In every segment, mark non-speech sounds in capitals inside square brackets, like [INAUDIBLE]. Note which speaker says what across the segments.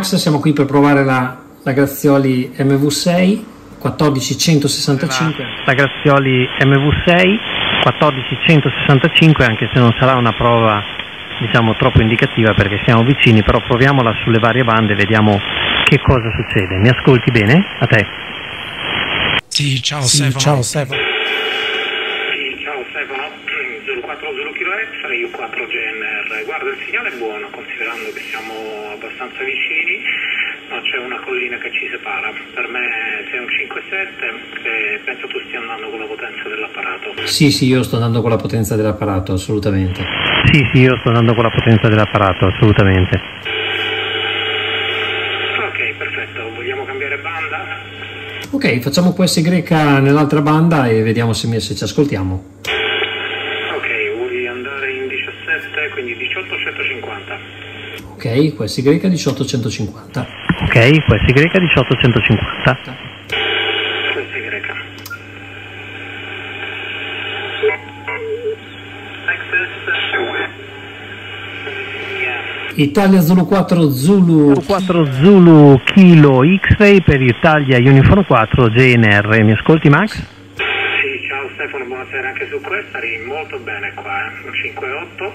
Speaker 1: Max, siamo qui per provare la, la Grazioli MV6 14165.
Speaker 2: La, la Grazioli MV6 14165, anche se non sarà una prova diciamo troppo indicativa perché siamo vicini, però proviamola sulle varie bande e vediamo che cosa succede. Mi ascolti bene? A te.
Speaker 3: Sì, ciao
Speaker 1: sì,
Speaker 3: Stefano.
Speaker 1: Ciao Stefano.
Speaker 4: Sì, ciao Stefano, Zulu 4 Zulu Kilo Extra, io 4 GNR. Guarda, il segnale è buono considerando che siamo abbastanza vicini, ma c'è una collina che ci separa. Per me sei un 5-7 e penso tu stia andando con la potenza dell'apparato.
Speaker 1: Sì, sì, io sto andando con la potenza dell'apparato, assolutamente.
Speaker 2: Sì, sì, io sto andando con la potenza dell'apparato, assolutamente.
Speaker 4: Ok, perfetto, vogliamo cambiare banda?
Speaker 1: Ok, facciamo QSY nell'altra banda e vediamo se, se ci ascoltiamo.
Speaker 4: Ok, vuoi andare in 17, quindi 1850.
Speaker 1: Ok, QSY 18150.
Speaker 2: Ok, QSY 18150.
Speaker 4: Questa è greca.
Speaker 1: Italia Zulu 4 Zulu
Speaker 2: 4 Zulu Kilo X-Ray per Italia Uniform 4 GNR. Mi ascolti Max?
Speaker 4: Stefano, buonasera anche su questa, arrivi molto bene qua, eh? un 5.8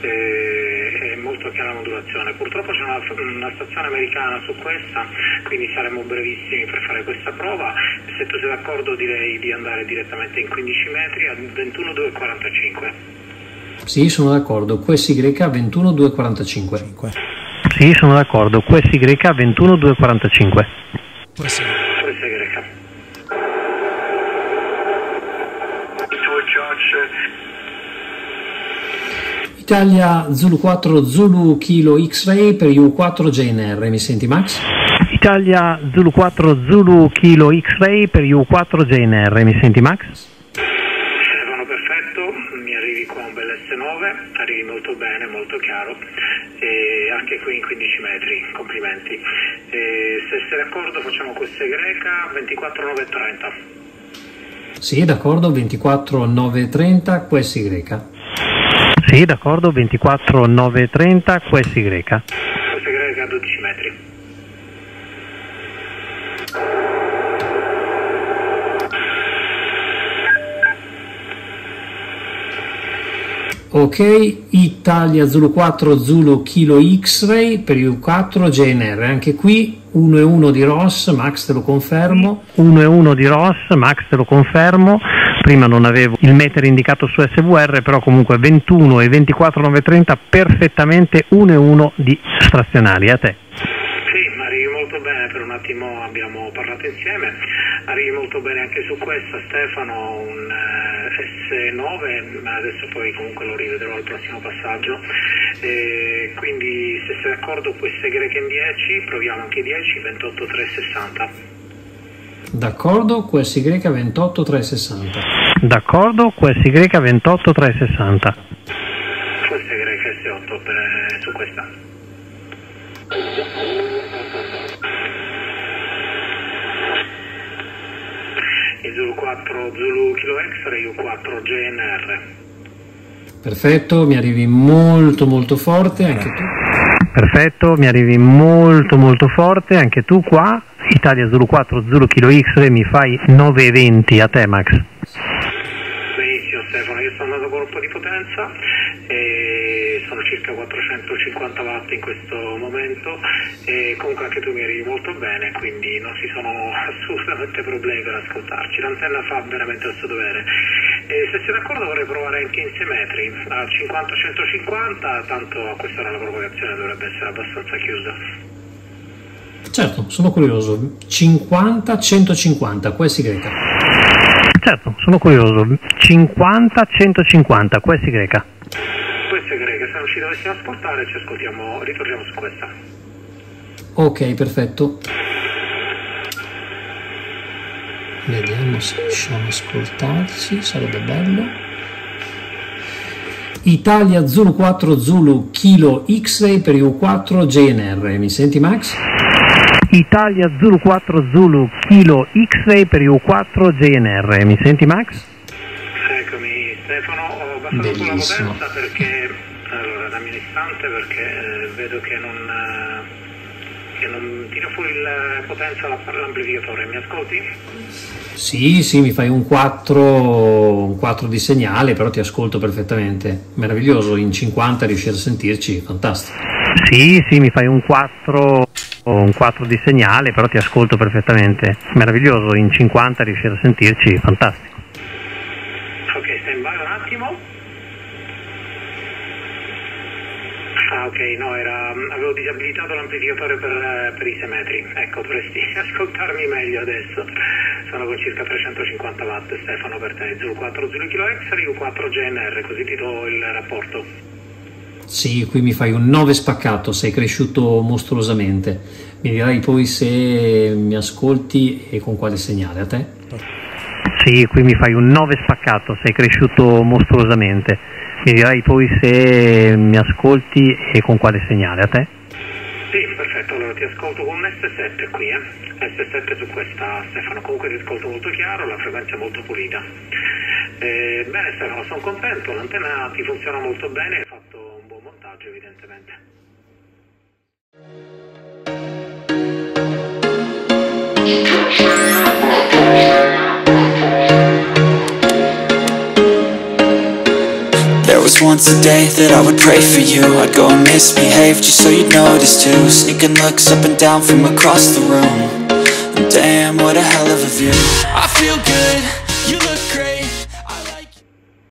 Speaker 4: e, e molto chiara modulazione. Purtroppo c'è una, una, stazione americana su questa, quindi saremo brevissimi per fare questa prova. Se tu sei d'accordo direi di andare direttamente in 15 metri a 21.245.
Speaker 1: Sì, sono d'accordo. QSY 21245.
Speaker 2: Sì, sono d'accordo. QSY 21245.
Speaker 4: QSY.
Speaker 1: Italia Zulu 4 Zulu Kilo X-Ray per U4 GNR. Mi senti Max?
Speaker 2: Italia Zulu 4 Zulu Kilo X-Ray per U4 GNR. Mi senti Max?
Speaker 4: Stefano, perfetto. Mi arrivi qua un bel S9, arrivi molto bene, molto chiaro. E anche qui in 15 metri, complimenti. E se sei d'accordo facciamo questa greca 24930.
Speaker 1: Sì, d'accordo, 24930 QSY.
Speaker 2: Sì, d'accordo, 24930 QSY.
Speaker 4: QSY a 12 metri.
Speaker 1: Ok, Italia Zulu 4 Zulu Kilo X-Ray per U4 GNR, anche qui 1 e 1 di Ross, Max te lo confermo.
Speaker 2: 1 e 1 di Ross, Max te lo confermo. Prima non avevo il mettere indicato su SVR, però comunque 21 e 24 930 perfettamente 1 e 1 di strazionali. A te.
Speaker 4: Sì, arrivi molto bene, per un attimo abbiamo parlato insieme, arrivi molto bene anche su questa Stefano, un eh, S9, ma adesso poi comunque lo rivedrò al prossimo passaggio, e quindi se sei d'accordo queste greche in 10, proviamo anche 10, 28 360.
Speaker 1: D'accordo, QSY 28 360.
Speaker 2: D'accordo, QSY 28 360.
Speaker 4: Questa è greca S8 per, su questa. Il Zulu 4 Zulu Kilo Extra e U4 GNR.
Speaker 1: Perfetto, mi arrivi molto molto forte anche tu.
Speaker 2: Perfetto, mi arrivi molto molto forte anche tu qua. Italia Zulu 4 Zulu Kilo X mi fai 9,20 a te
Speaker 4: Stefano, io sto andando con un po' di potenza sono circa 450 watt in questo momento e comunque anche tu mi arrivi molto bene quindi non ci sono assolutamente problemi per ascoltarci, l'antenna fa veramente il suo dovere e se sei d'accordo vorrei provare anche in 6 metri a 50-150 tanto a quest'ora la propagazione dovrebbe essere abbastanza chiusa
Speaker 1: Certo, sono curioso. 50-150, QSY.
Speaker 2: Certo, sono curioso. 50-150, QSY.
Speaker 4: Questa è greca, se non ci dovessimo ascoltare ci ascoltiamo, ritorniamo su questa.
Speaker 1: Ok, perfetto. Vediamo se riusciamo a ascoltarci, sarebbe bello. Italia Zulu 4 Zulu Kilo X-Ray per U4 GNR. Mi senti Max?
Speaker 2: Italia Zulu 4 Zulu Kilo X-Ray per U4 GNR. Mi senti Max?
Speaker 4: Eccomi Stefano, ho abbassato la potenza perché, allora dammi un istante perché eh, vedo che non, eh, che non tira fuori la potenza l'amplificatore, mi ascolti?
Speaker 1: Sì, sì, mi fai un 4, un 4 di segnale, però ti ascolto perfettamente. Meraviglioso, in 50 riuscire a sentirci, fantastico.
Speaker 2: Sì, sì, mi fai un 4, un 4 di segnale, però ti ascolto perfettamente. Meraviglioso, in 50 riuscire a sentirci, fantastico.
Speaker 4: Ok, stand by un attimo. Ah ok, no, era, avevo disabilitato l'amplificatore per, per, i 6 metri, ecco dovresti [LAUGHS] ascoltarmi meglio adesso, sono con circa 350 watt Stefano per te, Zulu 4 Zulu Kilo X, 4 GNR, così ti do il rapporto.
Speaker 1: Sì, qui mi fai un 9 spaccato, sei cresciuto mostruosamente, mi dirai poi se mi ascolti e con quale segnale, a te?
Speaker 2: Sì, qui mi fai un 9 spaccato, sei cresciuto mostruosamente mi dirai poi se mi ascolti e con quale segnale, a te?
Speaker 4: Sì, perfetto, allora ti ascolto con un S7 qui, eh? S7 su questa Stefano, comunque ti ascolto molto chiaro, la frequenza è molto pulita. Eh, bene Stefano, sono contento, l'antenna ti funziona molto bene, un buon montaggio evidentemente.
Speaker 5: was once a day that I would pray for you. I'd go and misbehave just so you'd notice too. Sneaking looks up and down from across the room. And Damn, what a hell of a view. I feel good